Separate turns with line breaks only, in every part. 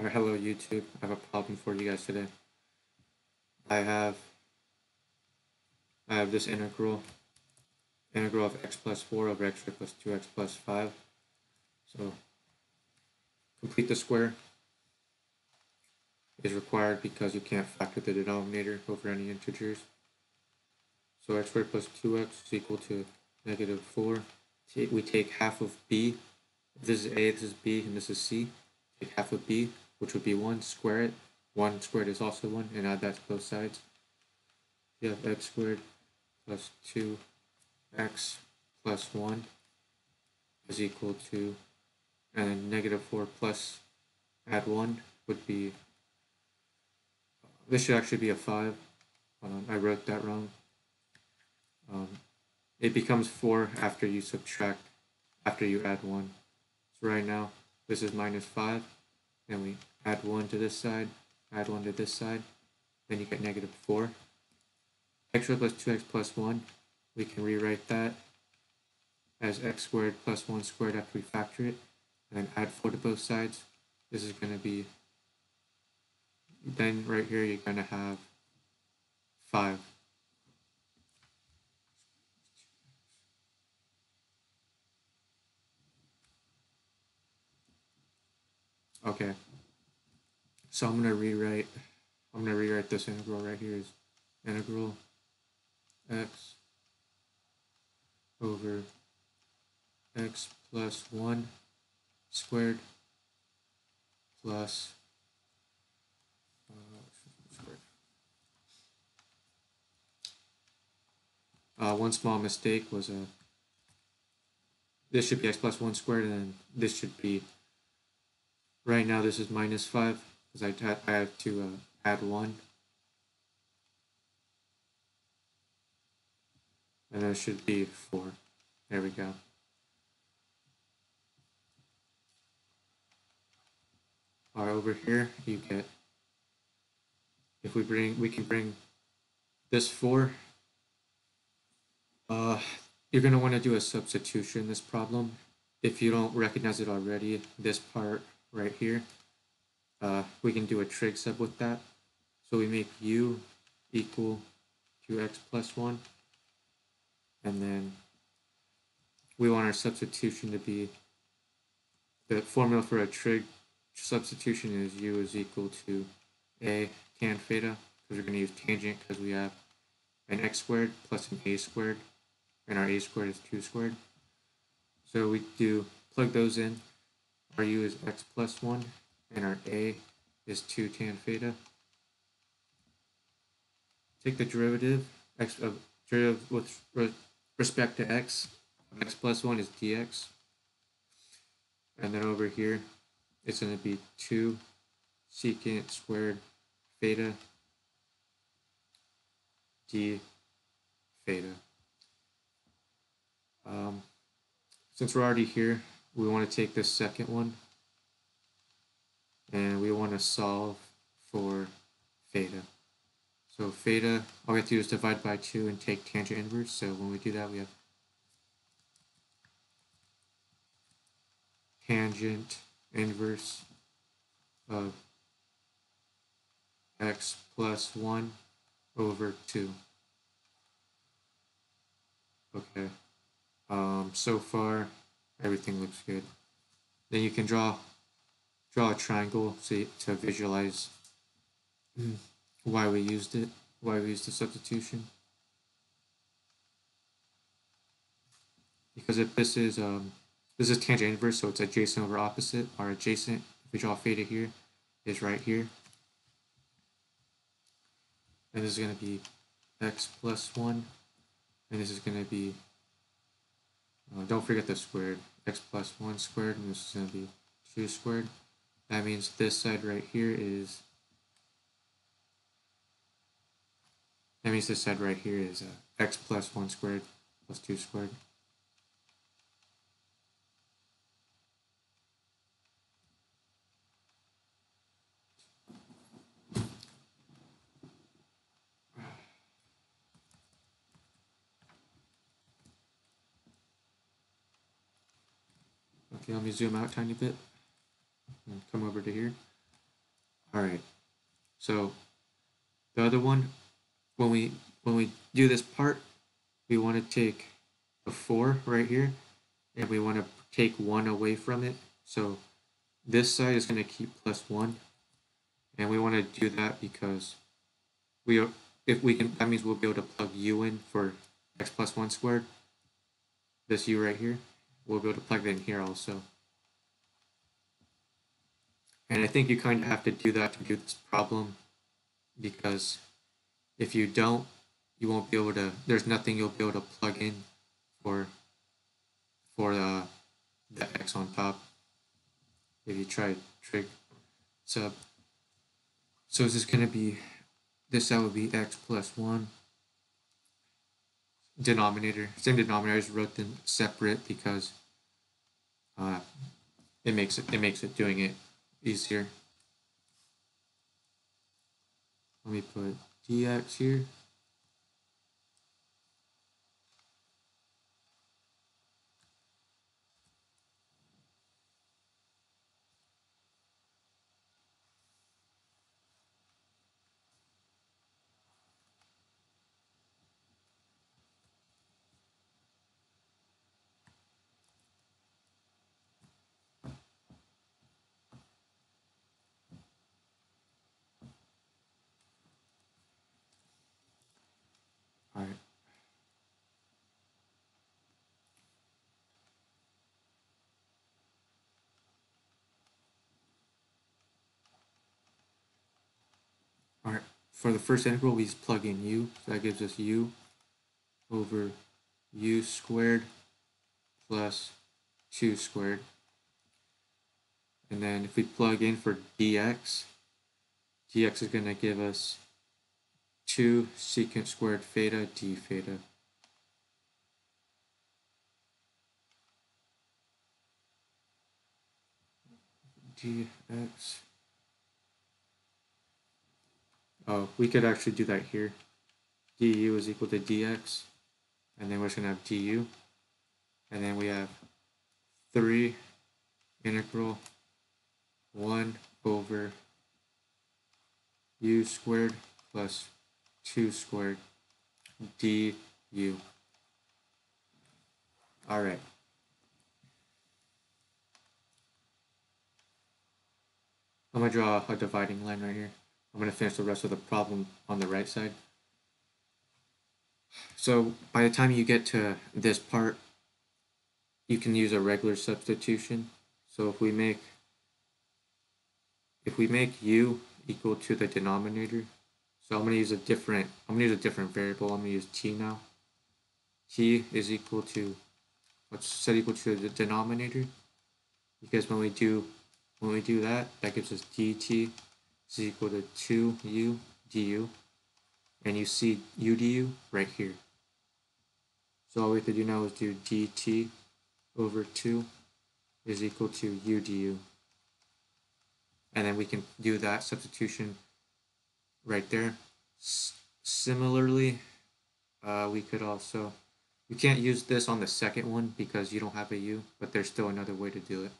Alright, hello YouTube. I have a problem for you guys today. I have I have this integral integral of x plus 4 over x squared plus 2x plus 5. So complete the square is required because you can't factor the denominator over any integers. So x squared plus 2x is equal to negative 4. We take half of b. This is a, this is b, and this is c. Take half of b, which would be 1, square it. 1 squared is also 1, and add that to both sides. You have x squared plus 2x plus 1 is equal to, and negative 4 plus add 1 would be, this should actually be a 5. Um, I wrote that wrong. Um, it becomes 4 after you subtract, after you add 1. So right now, this is minus 5. and we add 1 to this side, add 1 to this side. Then you get negative 4. x squared plus 2x plus 1. We can rewrite that as x squared plus 1 squared after we factor it. And then add 4 to both sides. This is going to be, then right here you're going to have 5. Okay. So I'm gonna rewrite I'm gonna rewrite this integral right here is integral x over x plus 1 squared plus uh, one small mistake was a uh, this should be x plus 1 squared and this should be Right now this is minus 5 because I, I have to uh, add 1. And it should be 4. There we go. Alright, over here you get, if we bring, we can bring this 4. Uh, you're going to want to do a substitution in this problem. If you don't recognize it already, this part right here. Uh, we can do a trig sub with that. So we make u equal to x plus 1. And then we want our substitution to be, the formula for a trig substitution is u is equal to a tan theta, because we're going to use tangent because we have an x squared plus an a squared, and our a squared is 2 squared. So we do plug those in, our u is x plus 1, and our a is 2 tan theta. Take the derivative x of derivative with respect to x. x plus 1 is dx. And then over here, it's going to be 2 secant squared theta d theta. Um, since we're already here, we want to take this second one and we want to solve for theta. So theta, all we have to do is divide by 2 and take tangent inverse. So when we do that, we have tangent inverse of x plus 1 over 2. Okay. Um, so far, everything looks good. Then you can draw draw a triangle to, to visualize why we used it, why we used the substitution. Because if this is um this is tangent inverse, so it's adjacent over opposite, our adjacent, if we draw theta here, is right here. And this is going to be x plus 1, and this is going to be uh, don't forget the squared. x plus 1 squared, and this is going to be 2 squared. That means this side right here is... That means this side right here is uh, x plus 1 squared plus 2 squared. Okay, let me zoom out a tiny bit come over to here. All right. So the other one, when we when we do this part, we want to take a 4 right here, and we want to take 1 away from it. So this side is going to keep plus 1, and we want to do that because we are, if we can, that means we'll be able to plug u in for x plus 1 squared. This u right here, we'll be able to plug it in here also. And I think you kind of have to do that to do this problem because if you don't, you won't be able to, there's nothing you'll be able to plug in for, for the, the x on top if you try trig sub. So is this is going to be, this that would be x plus 1 denominator, same denominator, I just wrote them separate because uh, it makes it, it makes it doing it easier. Let me put dx here. For the first integral, we just plug in u. So that gives us u over u squared plus 2 squared. And then if we plug in for dx, dx is going to give us 2 secant squared theta d theta. dx. Oh, we could actually do that here. du is equal to dx, and then we're just going to have du. And then we have 3 integral 1 over u squared plus 2 squared du. All right. I'm going to draw a dividing line right here. I'm going to finish the rest of the problem on the right side. So by the time you get to this part, you can use a regular substitution. So if we make if we make u equal to the denominator, so I'm going to use a different I'm going to use a different variable. I'm going to use t now. t is equal to let's set equal to the denominator because when we do when we do that, that gives us dt is equal to 2u du, and you see u du right here. So all we have to do now is do dt over 2 is equal to u du. And then we can do that substitution right there. S similarly, uh, we could also, you can't use this on the second one because you don't have a u, but there's still another way to do it.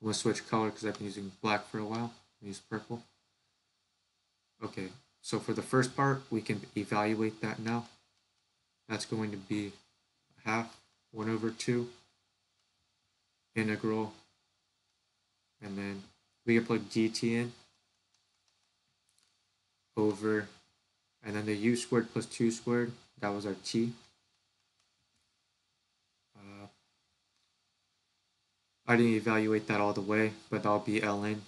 I'm going to switch color because I've been using black for a while use purple. Okay, so for the first part, we can evaluate that now. That's going to be half 1 over 2 integral, and then we can plug dt in over, and then the u squared plus 2 squared, that was our t. Uh, I didn't evaluate that all the way, but that'll be ln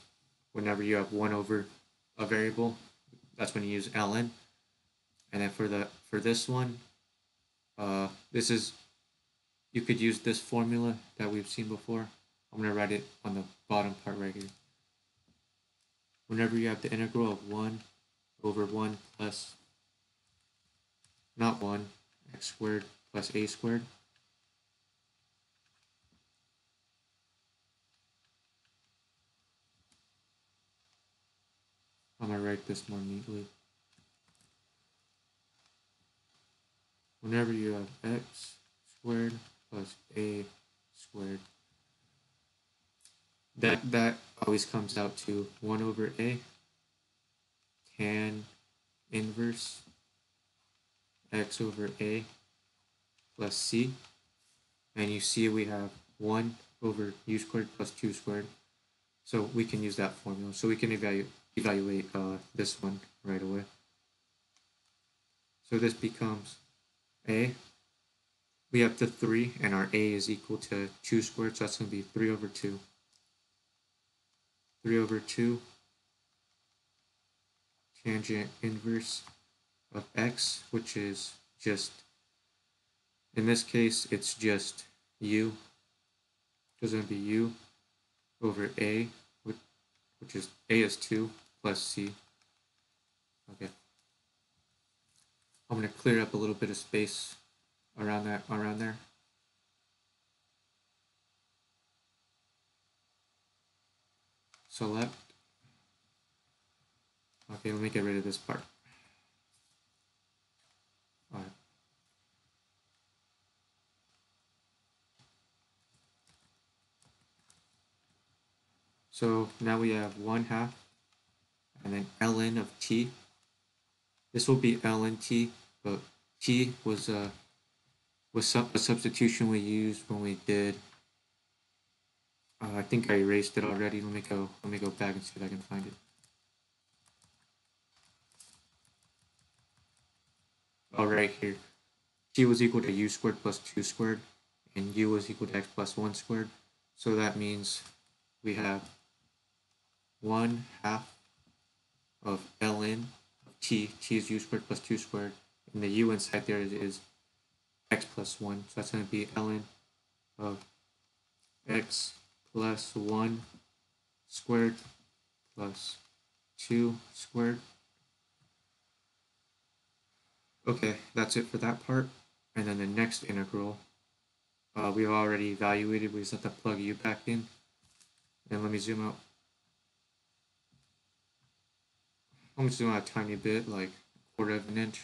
whenever you have one over a variable, that's when you use ln. And then for the for this one, uh, this is you could use this formula that we've seen before. I'm gonna write it on the bottom part right here. Whenever you have the integral of one over one plus not one x squared plus a squared I'm to write this more neatly. Whenever you have x squared plus a squared, that, that always comes out to 1 over a. tan inverse x over a plus c. And you see we have 1 over u squared plus 2 squared. So we can use that formula. So we can evaluate, evaluate uh, this one right away. So this becomes a. We have the 3, and our a is equal to 2 squared, so that's going to be 3 over 2. 3 over 2 tangent inverse of x, which is just, in this case, it's just u. It's going to be u over a, which is a is 2 plus c. Okay. I'm going to clear up a little bit of space around that around there. Select. Okay, let me get rid of this part. Alright. So now we have 1 half and then ln of t. This will be ln t, but t was a, was a substitution we used when we did uh, I think I erased it already. Let me go. Let me go back and see if I can find it. All right here. t was equal to u squared plus 2 squared, and u was equal to x plus 1 squared. So that means we have 1 half of ln of t. t is u squared plus 2 squared, and the u inside there is, is x plus 1. So that's going to be ln of x plus 1 squared plus 2 squared. Okay, that's it for that part. And then the next integral, uh, we've already evaluated. We just have to plug u back in. And let me zoom out. I'm just doing a tiny bit, like a quarter of an inch.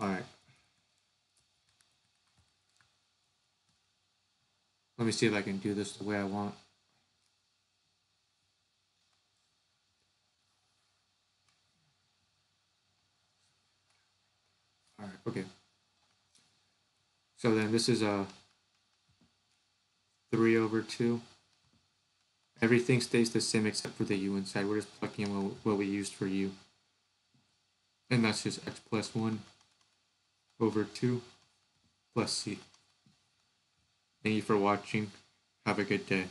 Alright. Let me see if I can do this the way I want. All right, okay. So then this is a 3 over 2. Everything stays the same except for the u inside. We're just plugging in what we used for u. And that's just x plus 1 over 2 plus c. Thank you for watching. Have a good day.